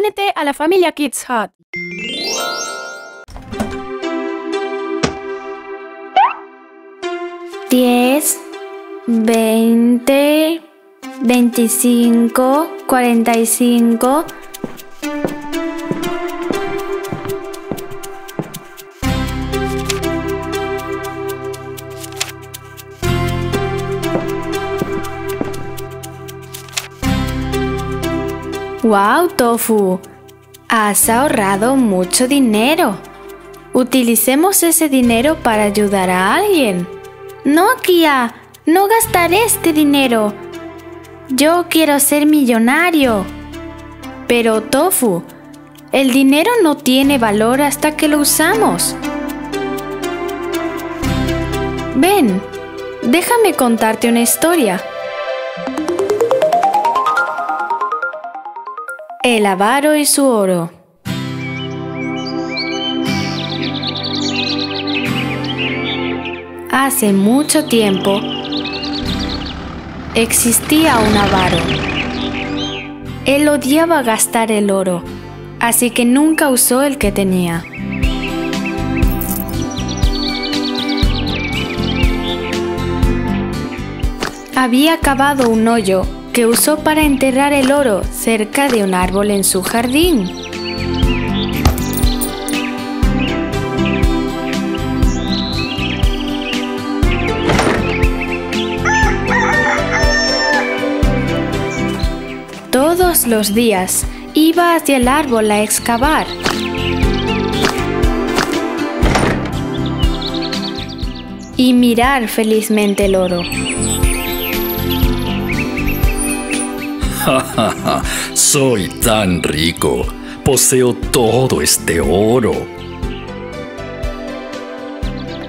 únete a la familia Kids Hut. Diez, veinte, veinticinco, cuarenta y cinco. ¡Wow, Tofu! Has ahorrado mucho dinero. Utilicemos ese dinero para ayudar a alguien. No, Kia, no gastaré este dinero. Yo quiero ser millonario. Pero, Tofu, el dinero no tiene valor hasta que lo usamos. Ven, déjame contarte una historia. El avaro y su oro. Hace mucho tiempo existía un avaro. Él odiaba gastar el oro, así que nunca usó el que tenía. Había cavado un hoyo que usó para enterrar el oro cerca de un árbol en su jardín. Todos los días iba hacia el árbol a excavar. Y mirar felizmente el oro. Soy tan rico. Poseo todo este oro.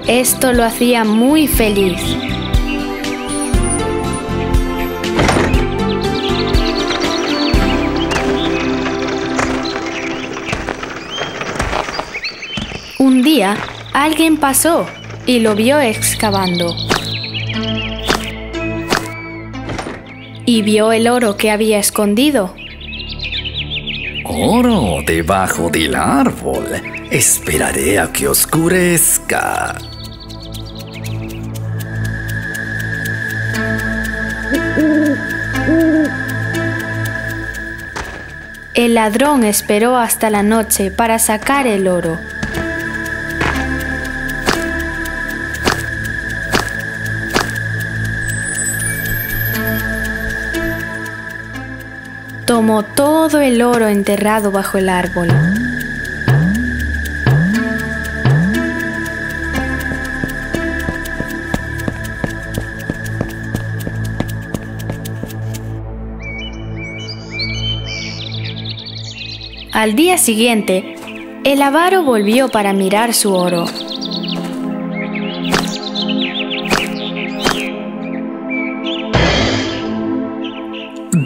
Esto lo hacía muy feliz. Un día, alguien pasó y lo vio excavando. Y vio el oro que había escondido. Oro debajo del árbol. Esperaré a que oscurezca. El ladrón esperó hasta la noche para sacar el oro. Tomó todo el oro enterrado bajo el árbol. Al día siguiente, el avaro volvió para mirar su oro.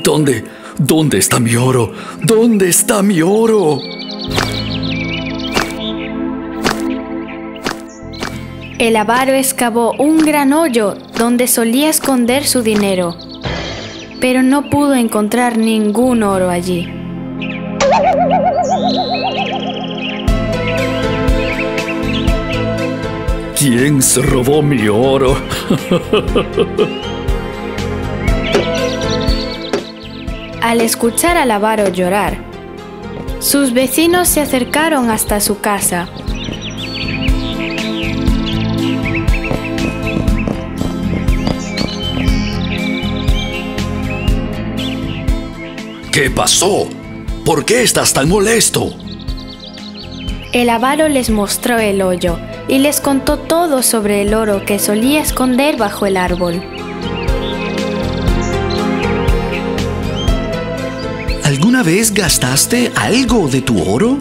¿Dónde? ¿Dónde está mi oro? ¿Dónde está mi oro? El avaro excavó un gran hoyo donde solía esconder su dinero, pero no pudo encontrar ningún oro allí. ¿Quién se robó mi oro? Al escuchar al avaro llorar, sus vecinos se acercaron hasta su casa. ¿Qué pasó? ¿Por qué estás tan molesto? El avaro les mostró el hoyo y les contó todo sobre el oro que solía esconder bajo el árbol. ¿Alguna vez gastaste algo de tu oro?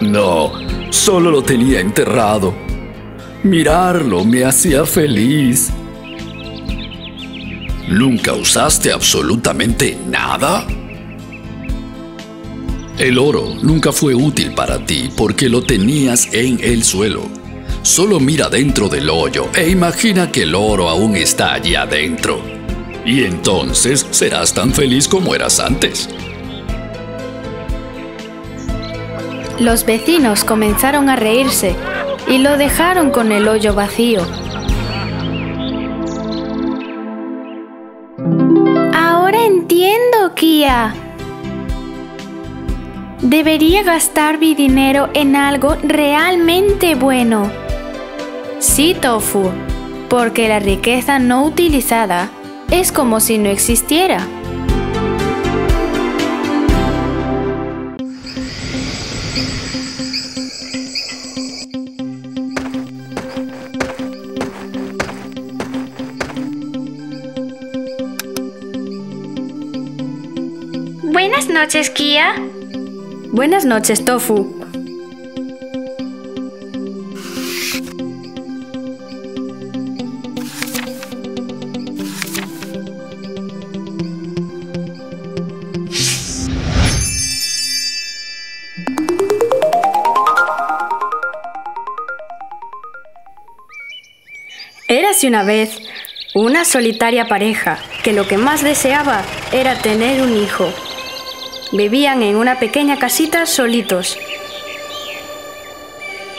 No, solo lo tenía enterrado. Mirarlo me hacía feliz. ¿Nunca usaste absolutamente nada? El oro nunca fue útil para ti porque lo tenías en el suelo. Solo mira dentro del hoyo e imagina que el oro aún está allí adentro. Y entonces serás tan feliz como eras antes. Los vecinos comenzaron a reírse y lo dejaron con el hoyo vacío. Ahora entiendo, Kia. Debería gastar mi dinero en algo realmente bueno. Sí, Tofu, porque la riqueza no utilizada es como si no existiera. Buenas noches, Kia. Buenas noches, Tofu. Una vez una solitaria pareja que lo que más deseaba era tener un hijo. Vivían en una pequeña casita solitos.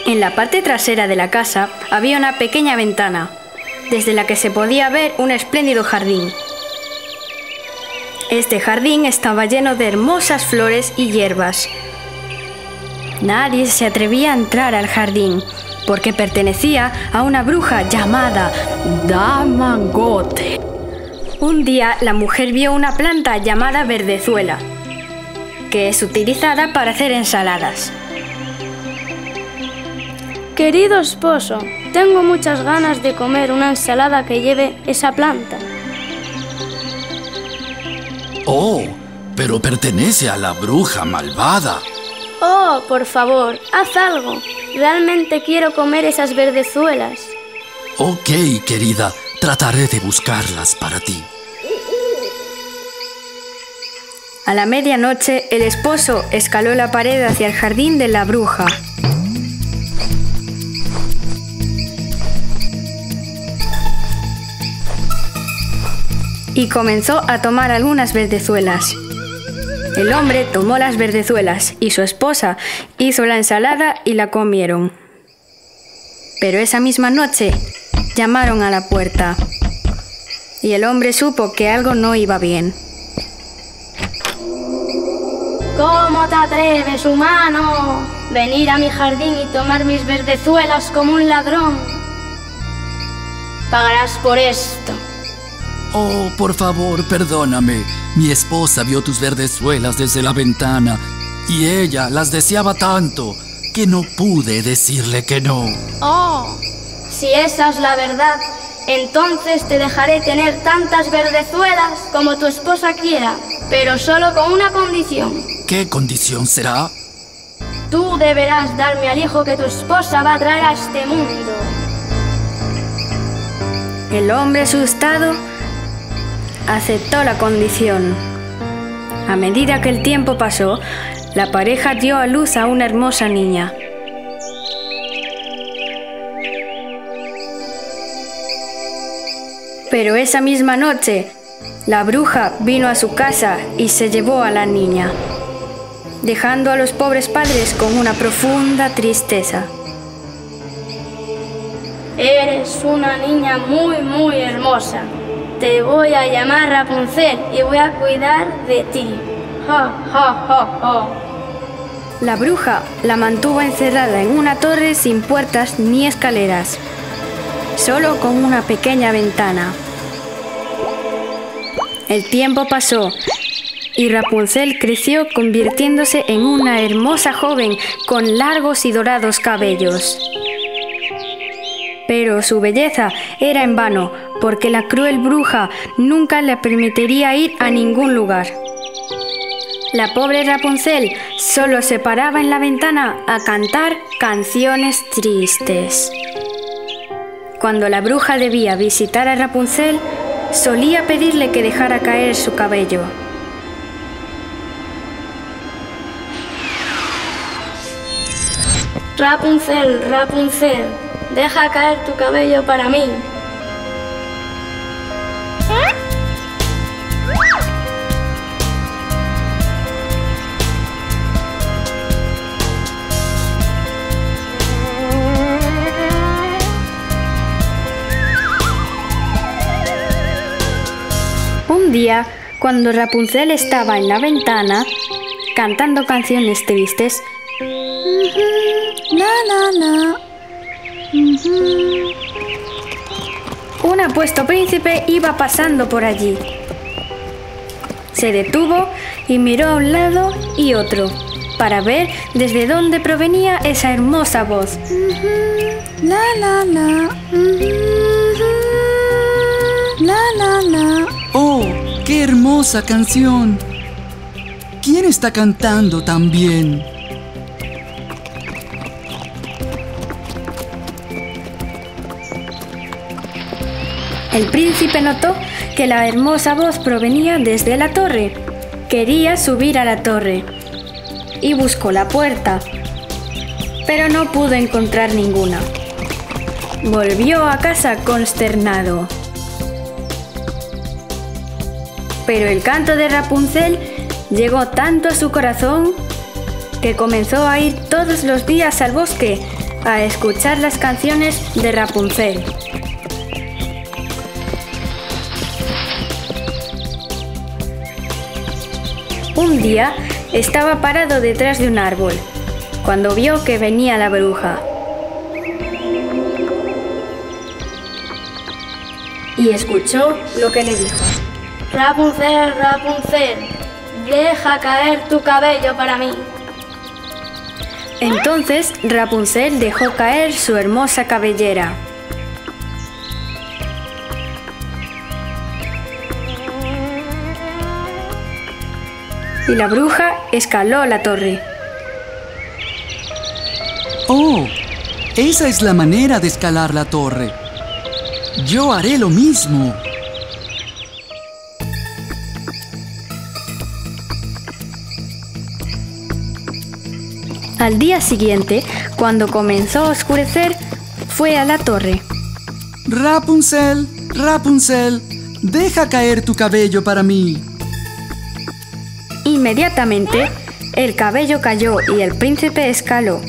En la parte trasera de la casa había una pequeña ventana, desde la que se podía ver un espléndido jardín. Este jardín estaba lleno de hermosas flores y hierbas. Nadie se atrevía a entrar al jardín porque pertenecía a una bruja llamada Damagote. Un día la mujer vio una planta llamada verdezuela, que es utilizada para hacer ensaladas. Querido esposo, tengo muchas ganas de comer una ensalada que lleve esa planta. Oh, pero pertenece a la bruja malvada. Oh, por favor, haz algo. Realmente quiero comer esas verdezuelas. Ok, querida, trataré de buscarlas para ti. A la medianoche, el esposo escaló la pared hacia el jardín de la bruja. Y comenzó a tomar algunas verdezuelas. El hombre tomó las verdezuelas y su esposa hizo la ensalada y la comieron. Pero esa misma noche llamaron a la puerta y el hombre supo que algo no iba bien. ¿Cómo te atreves, humano? Venir a mi jardín y tomar mis verdezuelas como un ladrón. Pagarás por esto. Oh, por favor, perdóname. Mi esposa vio tus verdezuelas desde la ventana y ella las deseaba tanto que no pude decirle que no. Oh, si esa es la verdad, entonces te dejaré tener tantas verdezuelas como tu esposa quiera, pero solo con una condición. ¿Qué condición será? Tú deberás darme al hijo que tu esposa va a traer a este mundo. El hombre asustado aceptó la condición. A medida que el tiempo pasó, la pareja dio a luz a una hermosa niña. Pero esa misma noche, la bruja vino a su casa y se llevó a la niña, dejando a los pobres padres con una profunda tristeza. Eres una niña muy, muy hermosa. Te voy a llamar Rapunzel y voy a cuidar de ti. La bruja la mantuvo encerrada en una torre sin puertas ni escaleras, solo con una pequeña ventana. El tiempo pasó y Rapunzel creció convirtiéndose en una hermosa joven con largos y dorados cabellos. Pero su belleza era en vano, porque la cruel bruja nunca le permitiría ir a ningún lugar. La pobre Rapunzel solo se paraba en la ventana a cantar canciones tristes. Cuando la bruja debía visitar a Rapunzel, solía pedirle que dejara caer su cabello. Rapunzel, Rapunzel, deja caer tu cabello para mí. Día, cuando Rapunzel estaba en la ventana cantando canciones tristes, un apuesto príncipe iba pasando por allí. Se detuvo y miró a un lado y otro para ver desde dónde provenía esa hermosa voz. La la la. La la la. ¡Oh, qué hermosa canción! ¿Quién está cantando tan bien? El príncipe notó que la hermosa voz provenía desde la torre. Quería subir a la torre y buscó la puerta, pero no pudo encontrar ninguna. Volvió a casa consternado. Pero el canto de Rapunzel llegó tanto a su corazón que comenzó a ir todos los días al bosque a escuchar las canciones de Rapunzel. Un día estaba parado detrás de un árbol, cuando vio que venía la bruja. Y escuchó lo que le dijo. Rapunzel, Rapunzel, deja caer tu cabello para mí. Entonces Rapunzel dejó caer su hermosa cabellera. Y la bruja escaló la torre. ¡Oh! Esa es la manera de escalar la torre. Yo haré lo mismo. Al día siguiente, cuando comenzó a oscurecer, fue a la torre. Rapunzel, Rapunzel, deja caer tu cabello para mí. Inmediatamente, el cabello cayó y el príncipe escaló.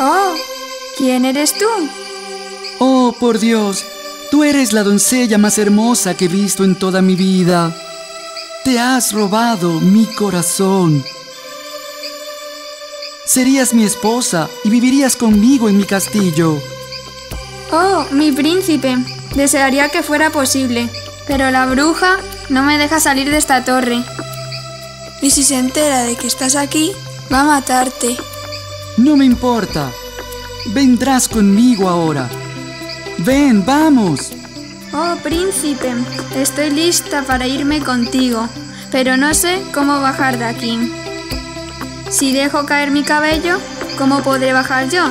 Oh, ¿quién eres tú? Oh, por Dios, tú eres la doncella más hermosa que he visto en toda mi vida. Te has robado mi corazón. Serías mi esposa y vivirías conmigo en mi castillo. Oh, mi príncipe. Desearía que fuera posible, pero la bruja no me deja salir de esta torre. Y si se entera de que estás aquí, va a matarte. No me importa. Vendrás conmigo ahora. Ven, vamos. Oh, príncipe, estoy lista para irme contigo, pero no sé cómo bajar de aquí. Si dejo caer mi cabello, ¿cómo podré bajar yo?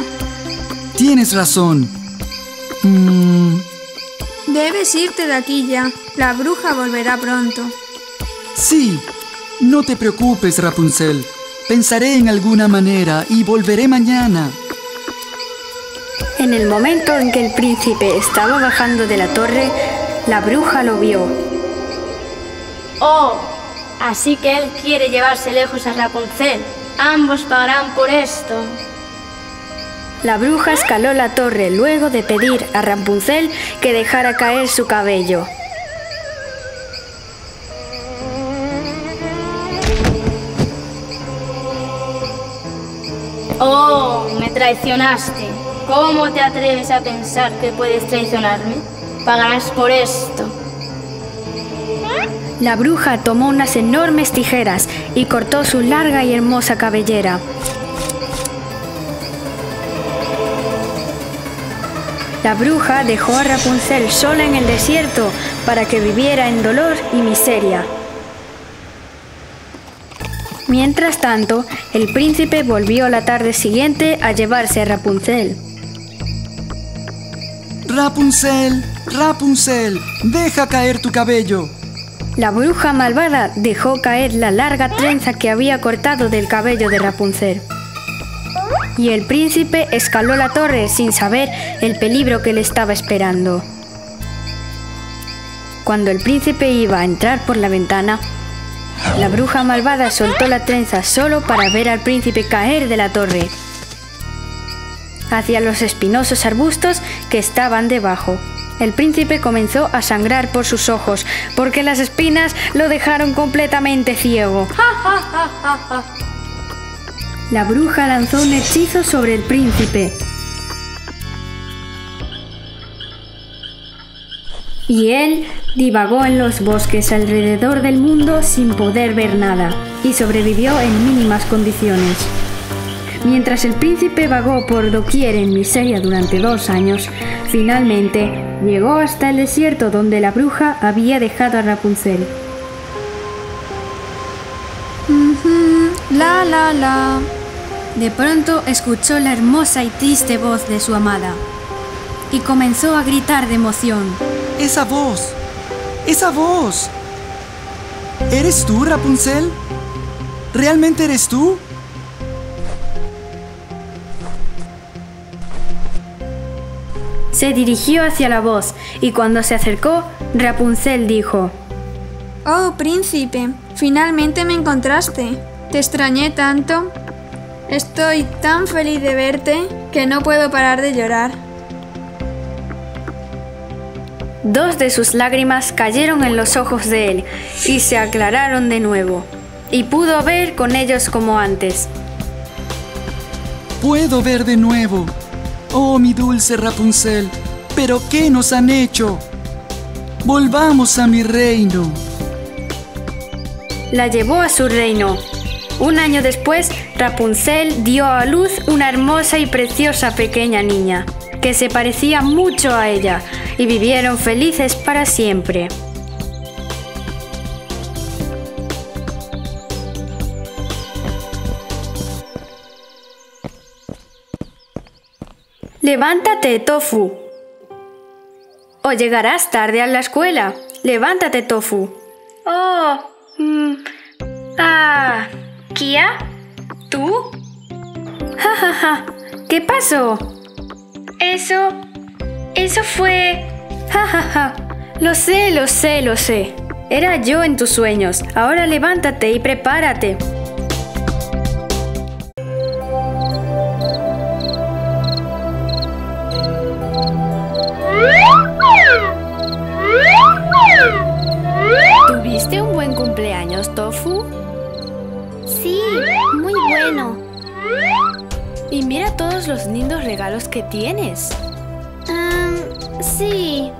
Tienes razón. Mm, Debes irte de aquí ya. La bruja volverá pronto. sí, no te preocupes, Rapunzel. Pensaré en alguna manera y volveré mañana. En el momento en que el príncipe estaba bajando de la torre, la bruja lo vio. Oh, así que él quiere llevarse lejos a Rapunzel. Ambos pagarán por esto. La bruja escaló la torre luego de pedir a Rapunzel que dejara caer su cabello. Oh, me traicionaste. ¿Cómo te atreves a pensar que puedes traicionarme? Pagarás por esto. La bruja tomó unas enormes tijeras y cortó su larga y hermosa cabellera. La bruja dejó a Rapunzel sola en el desierto para que viviera en dolor y miseria. Mientras tanto, el príncipe volvió la tarde siguiente a llevarse a Rapunzel. Rapunzel, Rapunzel, deja caer tu cabello. La bruja malvada dejó caer la larga trenza que había cortado del cabello de Rapunzel. Y el príncipe escaló la torre sin saber el peligro que le estaba esperando. Cuando el príncipe iba a entrar por la ventana, La bruja malvada soltó la trenza solo para ver al príncipe caer de la torre hacia los espinosos arbustos que estaban debajo. El príncipe comenzó a sangrar por sus ojos, porque las espinas lo dejaron completamente ciego. La bruja lanzó un hechizo sobre el príncipe. Y él divagó en los bosques alrededor del mundo sin poder ver nada, y sobrevivió en mínimas condiciones. Mientras el príncipe vagó por doquier en miseria durante dos años, finalmente llegó hasta el desierto donde la bruja había dejado a Rapunzel. La la la. De pronto escuchó la hermosa y triste voz de su amada y comenzó a gritar de emoción. ¡Esa voz! ¡Esa voz! ¿Eres tú, Rapunzel? ¿Realmente eres tú? Se dirigió hacia la voz y cuando se acercó, Rapunzel dijo, Oh, príncipe, finalmente me encontraste. Te extrañé tanto. Estoy tan feliz de verte que no puedo parar de llorar. Dos de sus lágrimas cayeron en los ojos de él y se aclararon de nuevo, y pudo ver con ellos como antes. Puedo ver de nuevo. Oh, mi dulce Rapunzel, ¿pero qué nos han hecho? Volvamos a mi reino. La llevó a su reino. Un año después, Rapunzel dio a luz una hermosa y preciosa pequeña niña, que se parecía mucho a ella, y vivieron felices para siempre. Levántate, Tofu. O llegarás tarde a la escuela. Levántate, Tofu. Oh, mm, ah, Kia, ¿tú? Ja, ja, ja. ¿Qué pasó? Eso, eso fue... Ja, ja, ja. Lo sé, lo sé, lo sé. Era yo en tus sueños. Ahora levántate y prepárate. ¿Tuviste un buen cumpleaños, Tofu? Sí, muy bueno. Y mira todos los lindos regalos que tienes. Um, sí,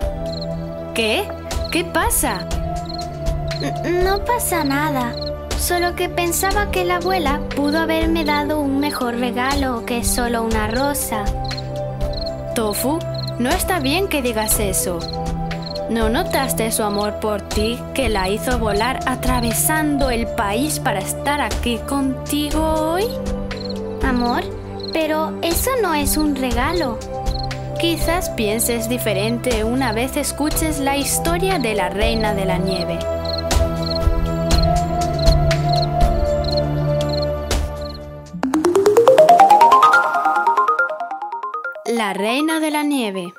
¿Qué? ¿Qué pasa? n- no pasa nada. Solo que pensaba que la abuela pudo haberme dado un mejor regalo que solo una rosa. Tofu, no está bien que digas eso. ¿No notaste su amor por ti que la hizo volar atravesando el país para estar aquí contigo hoy? Amor, pero eso no es un regalo. Quizás pienses diferente una vez escuches la historia de la Reina de la Nieve. La Reina de la Nieve.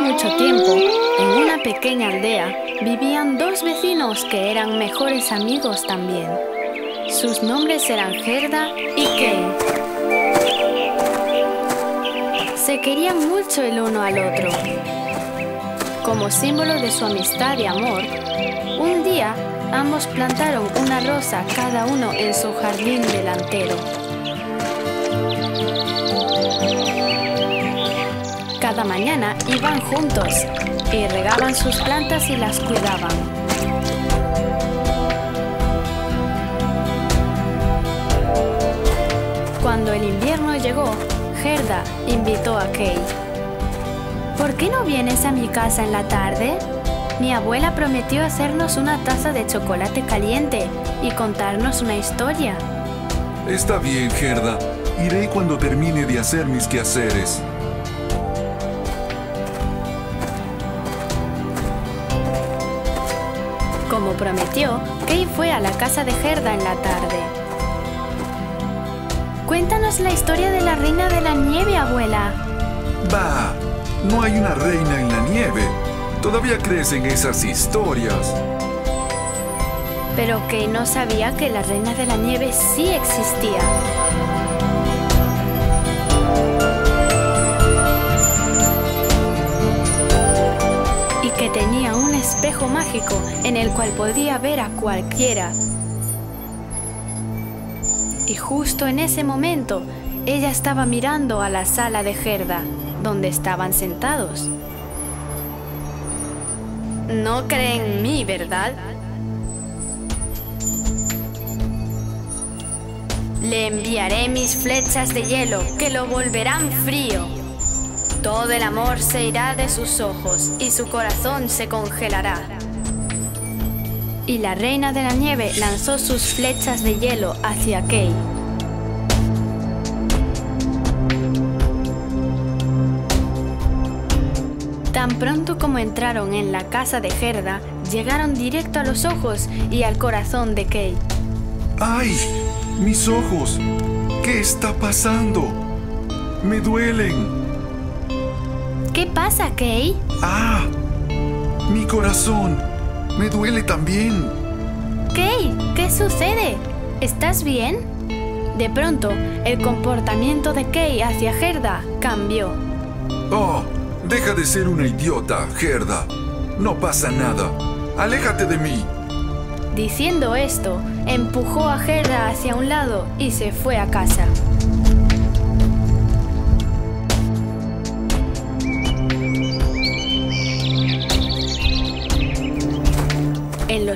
Mucho tiempo, en una pequeña aldea, vivían dos vecinos que eran mejores amigos también. Sus nombres eran Gerda y Kay. Se querían mucho el uno al otro. Como símbolo de su amistad y amor, un día ambos plantaron una rosa cada uno en su jardín delantero. Cada mañana iban juntos y regaban sus plantas y las cuidaban. Cuando el invierno llegó, Gerda invitó a Kay. ¿Por qué no vienes a mi casa en la tarde? Mi abuela prometió hacernos una taza de chocolate caliente y contarnos una historia. Está bien, Gerda. Iré cuando termine de hacer mis quehaceres. Prometió, Kay fue a la casa de Gerda en la tarde. Cuéntanos la historia de la reina de la nieve, abuela. Bah, no hay una reina en la nieve. Todavía crees en esas historias. Pero Kay no sabía que la reina de la nieve sí existía. Espejo mágico en el cual podía ver a cualquiera. Y justo en ese momento, ella estaba mirando a la sala de Gerda, donde estaban sentados. No creen en mí, ¿verdad? Le enviaré mis flechas de hielo que lo volverán frío. Todo el amor se irá de sus ojos y su corazón se congelará. Y la reina de la nieve lanzó sus flechas de hielo hacia Kay. Tan pronto como entraron en la casa de Gerda, llegaron directo a los ojos y al corazón de Kay. ¡Ay! ¡Mis ojos! ¿Qué está pasando? Me duelen. ¿Qué pasa, Kay? ¡Ah! Mi corazón. Me duele también. Kay, ¿qué sucede? ¿Estás bien? De pronto, el comportamiento de Kay hacia Gerda cambió. Oh, deja de ser una idiota, Gerda. No pasa nada. Aléjate de mí. Diciendo esto, empujó a Gerda hacia un lado y se fue a casa.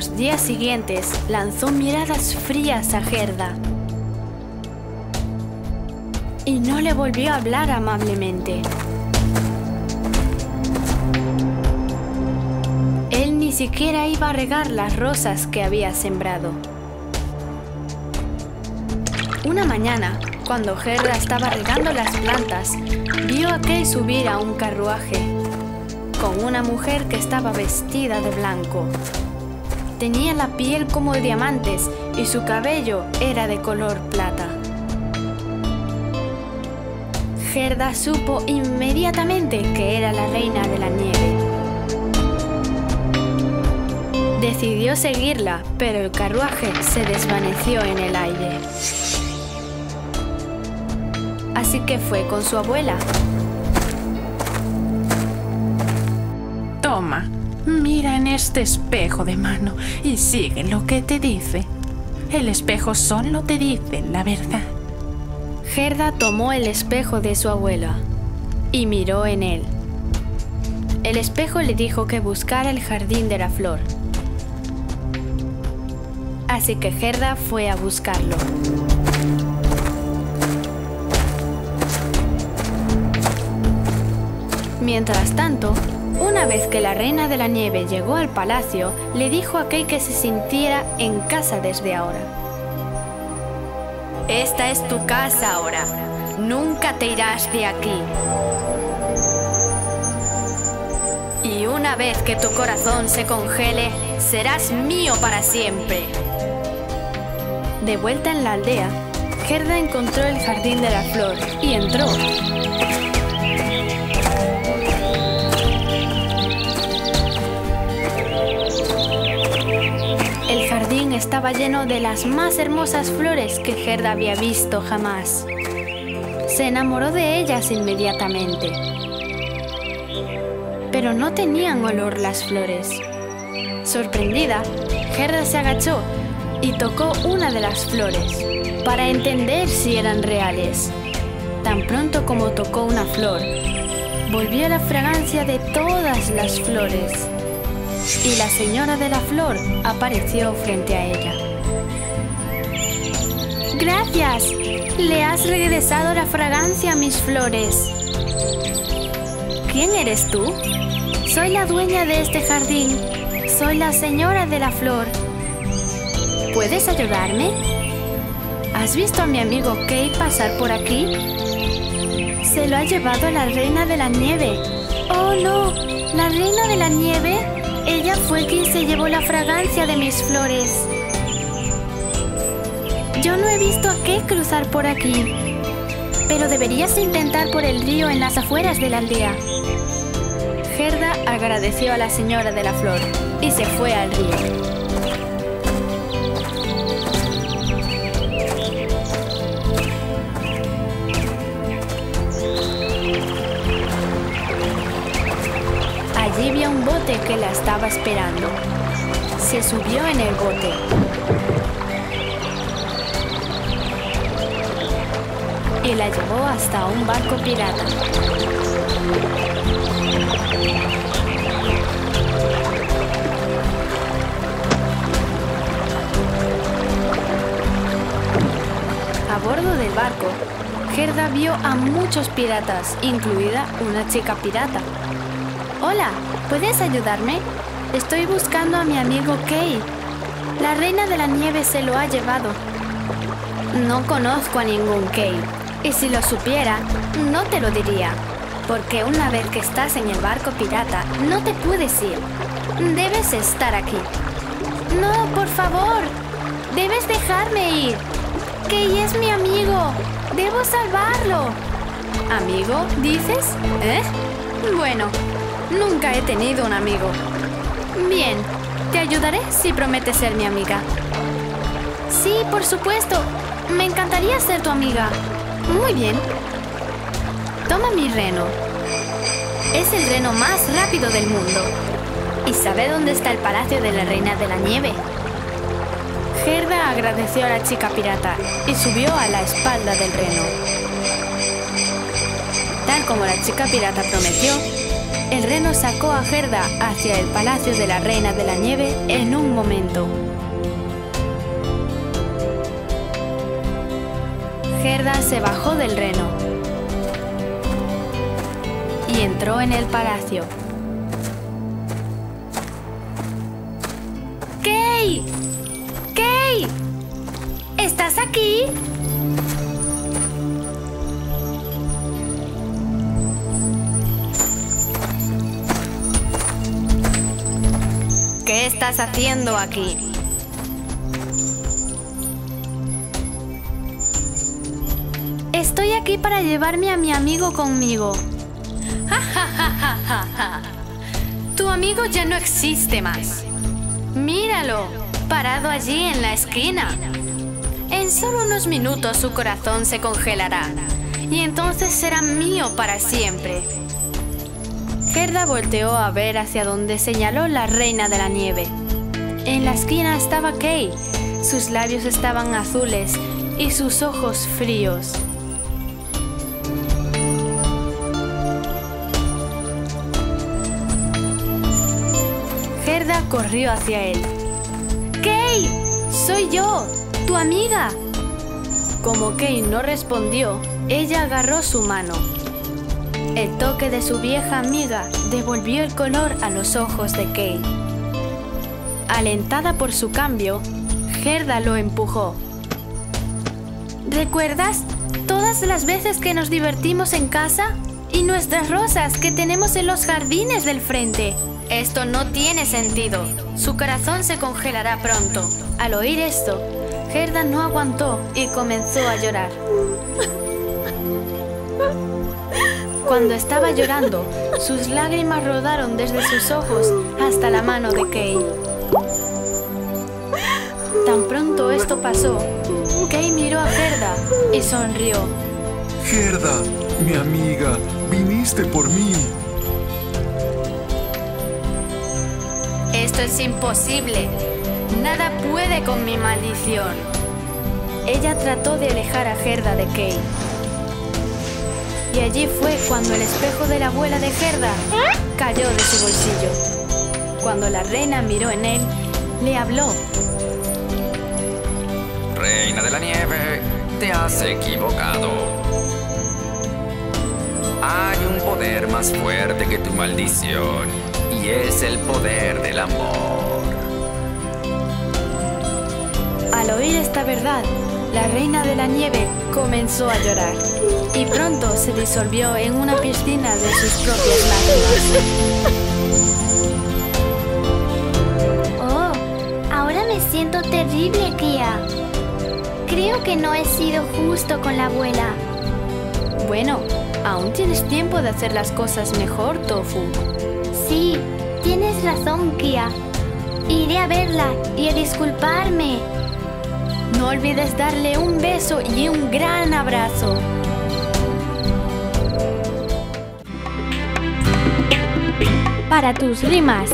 Los días siguientes lanzó miradas frías a Gerda y no le volvió a hablar amablemente. Él ni siquiera iba a regar las rosas que había sembrado. Una mañana, cuando Gerda estaba regando las plantas, vio a Kay subir a un carruaje con una mujer que estaba vestida de blanco. Tenía la piel como diamantes y su cabello era de color plata. Gerda supo inmediatamente que era la reina de la nieve. Decidió seguirla, pero el carruaje se desvaneció en el aire. Así que fue con su abuela. Mira en este espejo de mano y sigue lo que te dice. El espejo solo te dice la verdad. Gerda tomó el espejo de su abuela y miró en él. El espejo le dijo que buscara el jardín de la flor. Así que Gerda fue a buscarlo. Mientras tanto, una vez que la reina de la nieve llegó al palacio, le dijo a Kay que se sintiera en casa desde ahora. Esta es tu casa ahora. Nunca te irás de aquí. Y una vez que tu corazón se congele, serás mío para siempre. De vuelta en la aldea, Gerda encontró el jardín de la flor y entró. Estaba lleno de las más hermosas flores que Gerda había visto jamás. Se enamoró de ellas inmediatamente. Pero no tenían olor las flores. Sorprendida, Gerda se agachó y tocó una de las flores para entender si eran reales. Tan pronto como tocó una flor, volvió la fragancia de todas las flores y la señora de la flor apareció frente a ella. Gracias, le has regresado la fragancia a mis flores. ¿Quién eres tú? Soy la dueña de este jardín. Soy la señora de la flor. ¿Puedes ayudarme? ¿Has visto a mi amigo Kay pasar por aquí? Se lo ha llevado la reina de la nieve. ¡Oh, no! ¿La reina de la nieve? Ella fue quien se llevó la fragancia de mis flores. Yo no he visto a Kay cruzar por aquí. Pero deberías intentar por el río en las afueras de la aldea. Gerda agradeció a la señora de la flor y se fue al río. Que la estaba esperando. Se subió en el bote. Y la llevó hasta un barco pirata. A bordo del barco, Gerda vio a muchos piratas, incluida una chica pirata. Hola, ¿puedes ayudarme? Estoy buscando a mi amigo Kay. La reina de la nieve se lo ha llevado. No conozco a ningún Kay. Y si lo supiera, no te lo diría. Porque una vez que estás en el barco pirata, no te puedes ir. Debes estar aquí. No, por favor. Debes dejarme ir. Kay es mi amigo. Debo salvarlo. ¿Amigo, dices? ¿Eh? Bueno, nunca he tenido un amigo. Bien, te ayudaré si prometes ser mi amiga. Sí, por supuesto. Me encantaría ser tu amiga. Muy bien. Toma mi reno. Es el reno más rápido del mundo. ¿Y sabe dónde está el palacio de la reina de la nieve? Gerda agradeció a la chica pirata y subió a la espalda del reno. Tal como la chica pirata prometió, el reno sacó a Gerda hacia el palacio de la reina de la nieve en un momento. Gerda se bajó del reno y entró en el palacio. ¡Kay! ¡Kay! ¿Estás aquí? ¿Qué estás haciendo aquí? Estoy aquí para llevarme a mi amigo conmigo. Tu amigo ya no existe más. Míralo, parado allí en la esquina. En solo unos minutos su corazón se congelará y entonces será mío para siempre. Gerda volteó a ver hacia donde señaló la reina de la nieve. En la esquina estaba Kay. Sus labios estaban azules y sus ojos fríos. Gerda corrió hacia él. ¡Kay! ¡Soy yo! ¡Tu amiga! Como Kay no respondió, ella agarró su mano. El toque de su vieja amiga devolvió el color a los ojos de Kay. Alentada por su cambio, Gerda lo empujó. ¿Recuerdas todas las veces que nos divertimos en casa? Y nuestras rosas que tenemos en los jardines del frente. Esto no tiene sentido. Su corazón se congelará pronto. Al oír esto, Gerda no aguantó y comenzó a llorar. Cuando estaba llorando, sus lágrimas rodaron desde sus ojos hasta la mano de Kay. Tan pronto esto pasó, Kay miró a Gerda y sonrió. Gerda, mi amiga, viniste por mí. Esto es imposible. Nada puede con mi maldición. Ella trató de alejar a Gerda de Kay. Y allí fue cuando el espejo de la abuela de Gerda cayó de su bolsillo. Cuando la reina miró en él, le habló. Reina de la nieve, te has equivocado. Hay un poder más fuerte que tu maldición y es el poder del amor. Al oír esta verdad, la reina de la nieve comenzó a llorar y pronto se disolvió en una piscina de sus propias lágrimas. Oh, ahora me siento terrible, Kia. Creo que no he sido justo con la abuela. Bueno, aún tienes tiempo de hacer las cosas mejor, Tofu. Sí, tienes razón, Kia. Iré a verla y a disculparme. No olvides darle un beso y un gran abrazo. Para tus rimas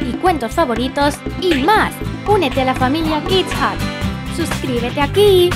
y cuentos favoritos y más, únete a la familia Kids Hut. Suscríbete aquí.